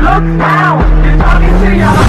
Look down, you're talking to your